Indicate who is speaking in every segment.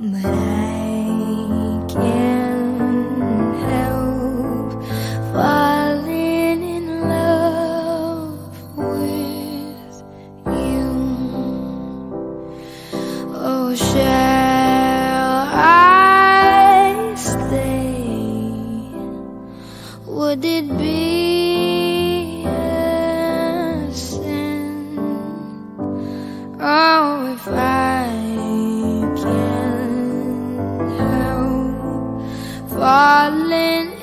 Speaker 1: But help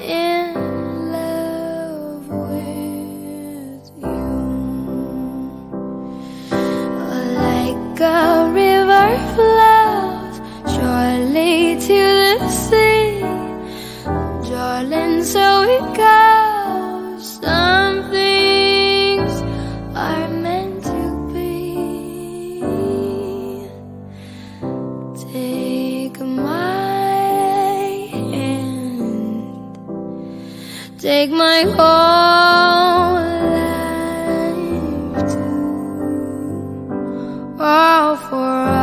Speaker 1: take my whole life. Oh, for